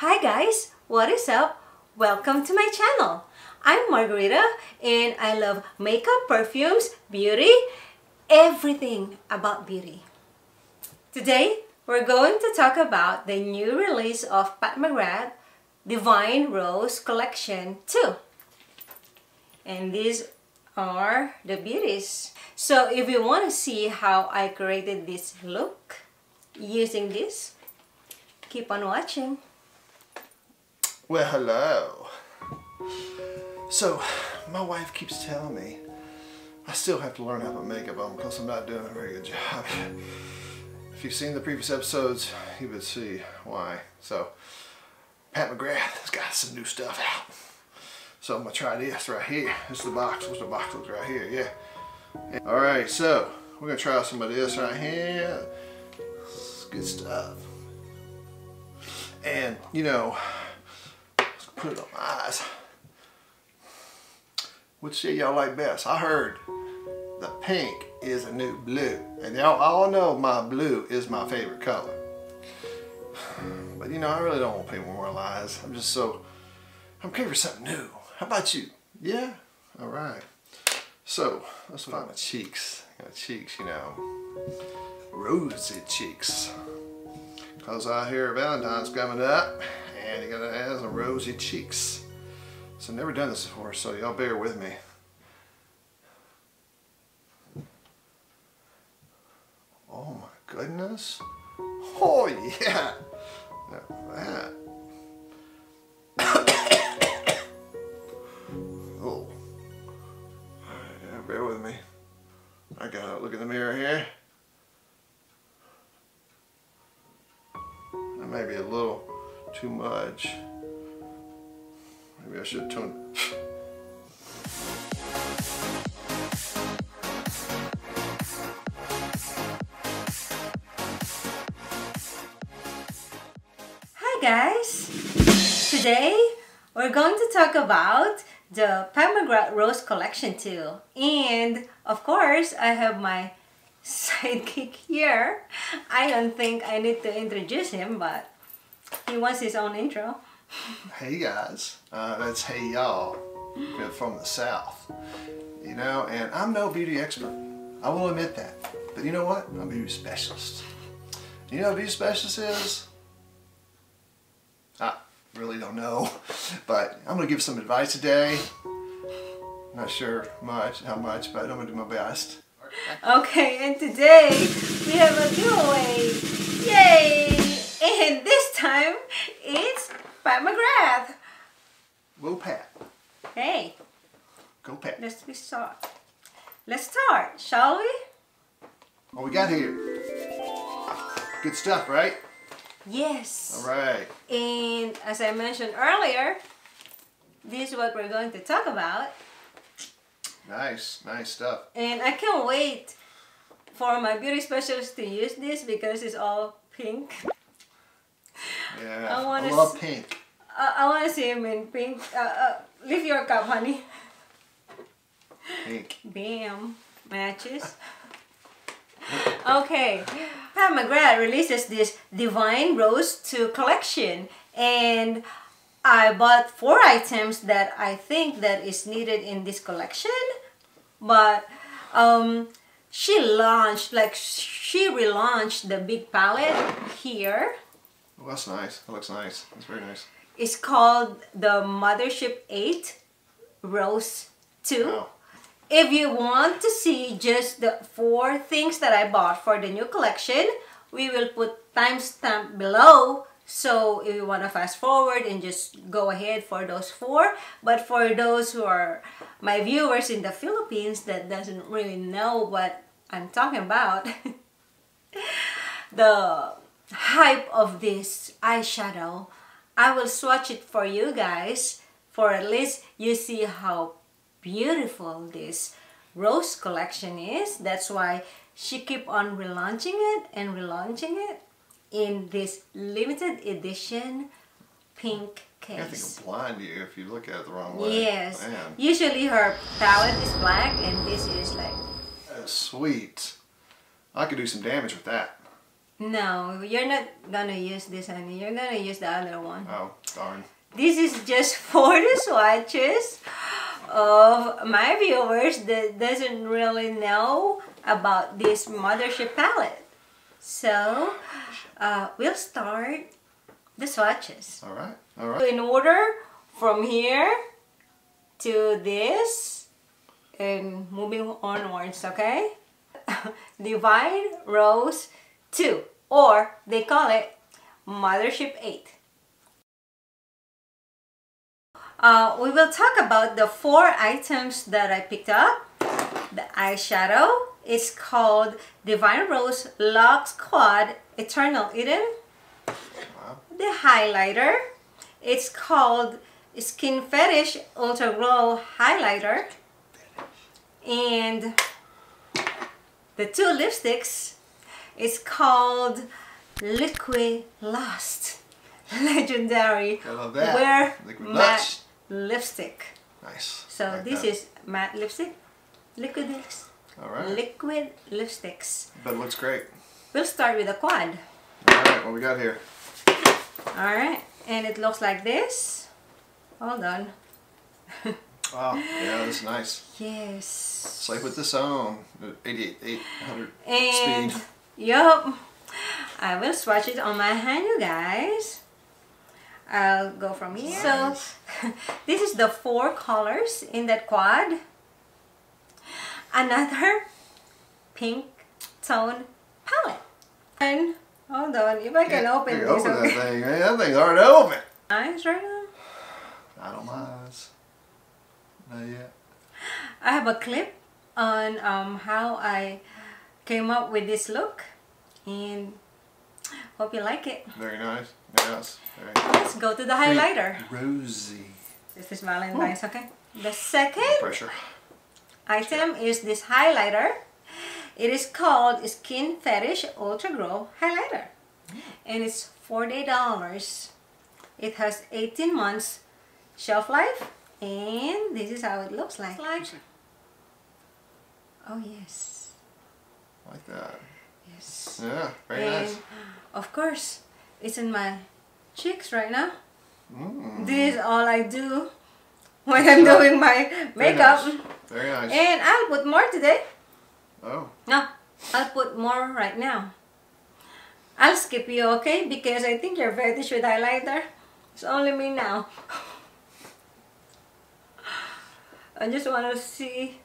Hi guys, what is up? Welcome to my channel. I'm Margarita and I love makeup, perfumes, beauty, everything about beauty. Today, we're going to talk about the new release of Pat McGrath Divine Rose Collection 2. And these are the beauties. So if you want to see how I created this look using this, keep on watching. Well, hello. So, my wife keeps telling me I still have to learn how to makeup on because I'm not doing a very good job. If you've seen the previous episodes, you would see why. So, Pat McGrath has got some new stuff out. So I'm gonna try this right here. This is the box. What's the box looks right here? Yeah. All right, so we're gonna try some of this right here. It's good stuff. And you know, put it on my eyes. Which shade y'all like best? I heard the pink is a new blue. And y'all all know my blue is my favorite color. But you know, I really don't want people more lies. I'm just so, I'm for something new. How about you? Yeah? All right. So, let's find my cheeks. My cheeks, you know, rosy cheeks. Because I hear Valentine's coming up and gotta have some rosy cheeks. So I've never done this before, so y'all bear with me. Oh my goodness. Oh yeah. Should tone. Hi guys! Today, we're going to talk about the Pomegranate Rose Collection too. And, of course, I have my sidekick here. I don't think I need to introduce him, but he wants his own intro. Hey guys, uh, that's hey y'all from the south. You know, and I'm no beauty expert. I will admit that. But you know what? I'm a beauty specialist. You know what a beauty specialist is? I really don't know. But I'm gonna give some advice today. Not sure much, how much, but I'm gonna do my best. Okay, and today we have a giveaway. Yay! And this time it's Pat McGrath. Go Pat. Hey, Go Pat. let's be start. Let's start, shall we? What we got here? Good stuff, right? Yes. All right. And as I mentioned earlier, this is what we're going to talk about. Nice, nice stuff. And I can't wait for my beauty specialist to use this because it's all pink. Yeah, I I, wanna love pink. I, I want to see him in pink. Uh, uh, lift your cup, honey. Pink. Bam. Matches. Okay. Pat McGrath releases this Divine Rose 2 collection and I bought four items that I think that is needed in this collection but um, she launched like she relaunched the big palette here Well, that's nice. That looks nice. That's very nice. it's called the Mothership 8 Rose 2 Wow. If you want to see just the four things that I bought for the new collection, we will put timestamp below. So if you want to fast forward and just go ahead for those four. But for those who are my viewers in the Philippines that doesn't really know what I'm talking about, the hype of this eyeshadow, I will swatch it for you guys for at least you see how beautiful this rose collection is. That's why she keep on relaunching it and relaunching it in this limited edition pink I think case. it'll blind you if you look at it the wrong way. Yes. Man, Usually her palette is black and this is like that's sweet. I could do some damage with that. No, you're not gonna use this, honey. You're gonna use the other one. Oh, darn. This is just for the swatches of my viewers that doesn't really know about this mothership palette. So, uh, we'll start the swatches. All right. All right. So In order from here to this and moving onwards, okay? Divine Rose 2 or they call it Mothership 8. Uh, we will talk about the four items that I picked up. The eyeshadow is called Divine Rose Luxe Quad Eternal Eden. The highlighter, it's called Skin Fetish Ultra Glow Highlighter. And the two lipsticks is called Liquid Lust. Legendary I love that. Wear Liquid Lust. lipstick. Nice. So Like this that. is matte lipstick, liquid lips, All right. liquid lipsticks. but it looks great. We'll start with a quad. All right. What we got here? All right, and it looks like this. Hold on. Wow. Yeah, that's nice. Yes. So I put this on at 88, 800 And speed. Yup, I will swatch it on my hand, you guys. I'll go from here. So this is the four colors in that quad. Another pink tone palette. And hold on, if I can open you this. open okay. that thing, man. That thing's already open. Eyes right now. I don't mind. Not yet. I have a clip on um, how I came up with this look and hope you like it. Very nice. Yes. Very Let's go to the highlighter. Rosy. This is Valentine's, okay? The second Pressure. item is this highlighter. It is called Skin Fetish Ultra Glow Highlighter. And it's $40. It has 18 months shelf life. And this is how it looks like. like oh yes. Like that. Yes. Yeah. Very and nice. of course, it's in my cheeks right now. Mm. This is all I do when I'm doing my Very makeup. nice. Very nice. And I'll put more today. Oh. No, I'll put more right now. I'll skip you, okay? Because I think you're fetish with highlighter. It's only me now. I just want to see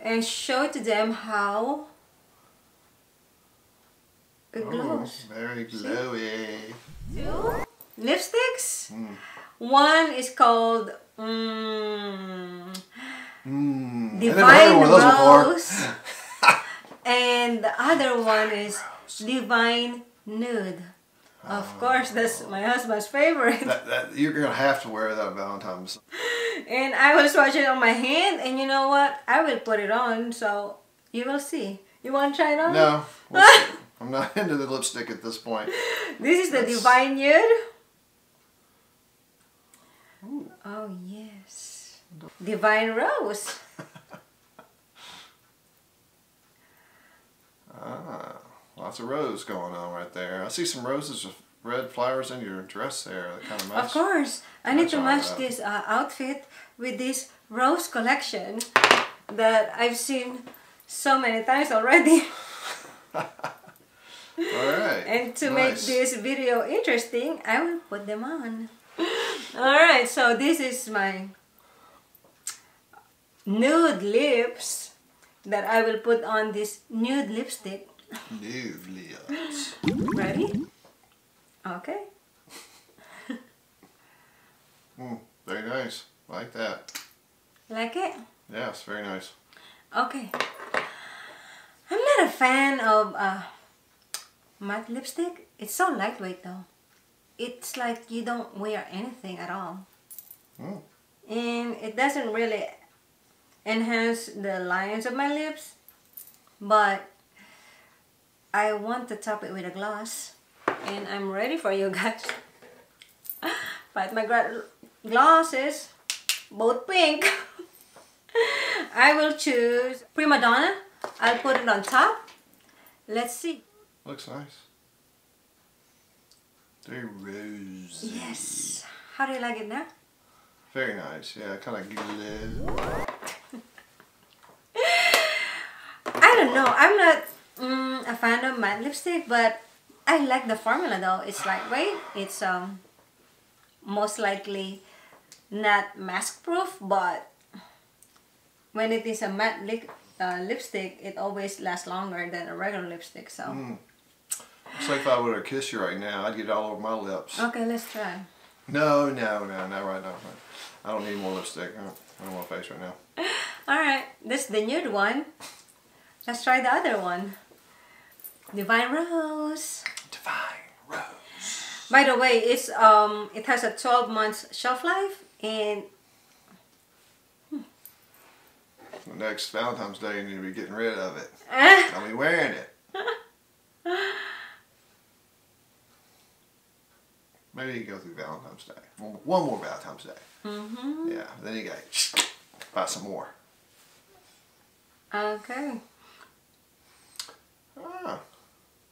and show to them how it Oh, glows. very glowy. Two lipsticks. Mm. One is called mm, Mm. I never heard Divine of one of those before. Rose. and the other one is Divine Nude. Of course, that's my husband's favorite. That, that, you're gonna have to wear that on Valentine's. and I will swatch it on my hand, and you know what? I will put it on, so you will see. You want to try it on? No, we'll. I'm not into the lipstick at this point. This is the Divine Nude. Ooh. Oh, yes. Divine Rose. Ah, lots of rose going on right there. I see some roses with red flowers in your dress there. That kind of match. Of course, I need to match this uh, outfit with this rose collection that I've seen so many times already. Right. And to make this video interesting, I will put them on. Alright, so this is my nude lips that I will put on this nude lipstick. New lips. Ready? Okay. Mm, very nice. Like that. Like it? Yes, very nice. Okay. I'm not a fan of uh, matte lipstick. It's so lightweight though. It's like you don't wear anything at all. Mm. And it doesn't really enhance the lines of my lips. But I want to top it with a gloss. And I'm ready for you guys. but my gra- gloss both pink. I will choose Prima Donna. I'll put it on top. Let's see. Looks nice. Very rosy. Yes. How do you like it now? Very nice. Yeah, kind of glow. I don't know. I'm not mm, a fan of matte lipstick, but I like the formula though. It's lightweight. It's um most likely not mask proof, but when it is a matte lip, uh, lipstick, it always lasts longer than a regular lipstick. So It's like if I were to kiss you right now, I'd get it all over my lips. okay, let's try. No, no, no, not right now. I don't need more lipstick. I don't, I don't want face right now. All right, this is the nude one. Let's try the other one. Divine Rose. Divine Rose. By the way, it's um it has a 12 months shelf life and Next Valentine's Day, you need to be getting rid of it. I'll be wearing it. Maybe you go through Valentine's Day. One, one more Valentine's Day. mhm. Yeah, then you got buy some more. Okay. Ah,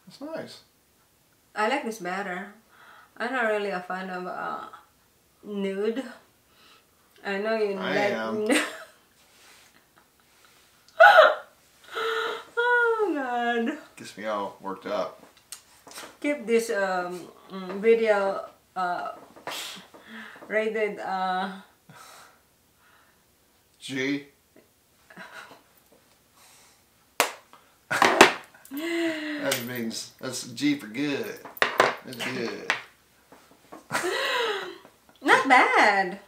that's nice. I like this better. I'm not really a fan of uh, nude. I know you I like am. nude. oh god. Gets me all worked up. Keep this um, mm, video uh, rated uh, G. that means that's G for good. That's good. not bad.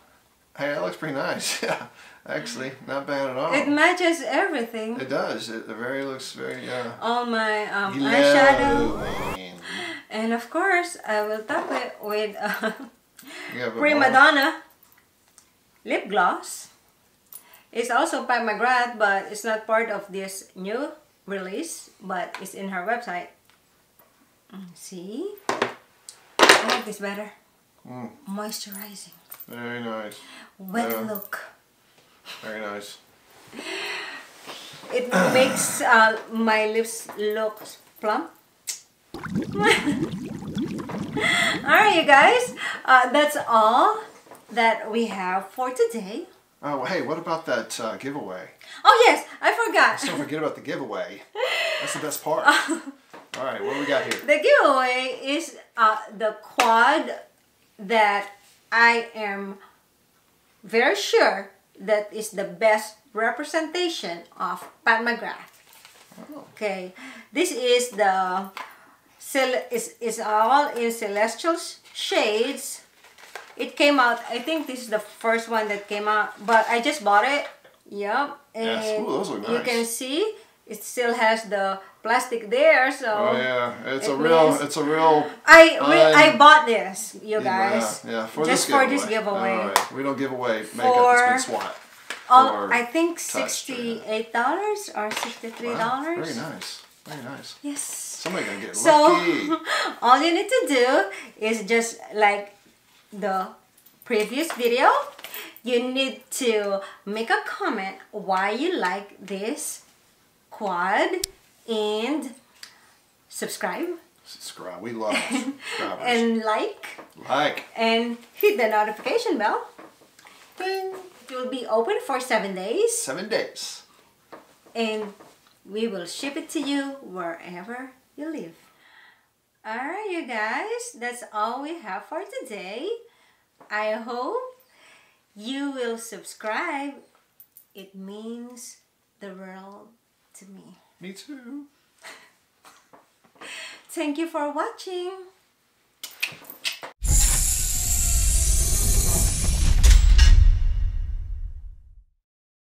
Hey, that looks pretty nice. Yeah, actually, not bad at all. It matches everything. It does. It, it very looks very uh, All my um, eyeshadow. And of course, I will top it with uh, Prima Donna lip gloss. It's also by McGrath, but it's not part of this new release, but it's in her website. Mm, See? I like this better. Mm. Moisturizing. Very nice. Wet Yeah. look. Very nice. It makes uh, my lips look plump. Alright, you guys. Uh, that's all that we have for today. Oh, hey, what about that uh, giveaway? Oh, yes, I forgot. Let's don't forget about the giveaway. That's the best part. All right, what do we got here? The giveaway is uh, the quad that I am very sure that is the best representation of Pat McGrath. Oh. Okay, this is the is is all in celestial shades. It came out. I think this is the first one that came out, but I just bought it. Yep, and Yes. Ooh, those look you can see it still has the plastic there. So Oh yeah, it's a real, it's a real. I re- I bought this, you guys. Yeah, yeah for just this for giveaway. this giveaway. All right, we don't give away makeup For- that's been swat. Oh, I think sixty-eight dollars or sixty-three Wow, dollars. very nice, very nice. Yes. Somebody gonna get So lucky. all you need to do is just like the previous video. You need to make a comment why you like this quad and subscribe Subscribe. We love subscribers. and like like. and hit the notification bell. Ding. It will be open for seven days Seven days. and we will ship it to you wherever you live. Alright, you guys, that's all we have for today. I hope you will subscribe. It means the world to me. Me too. Thank you for watching.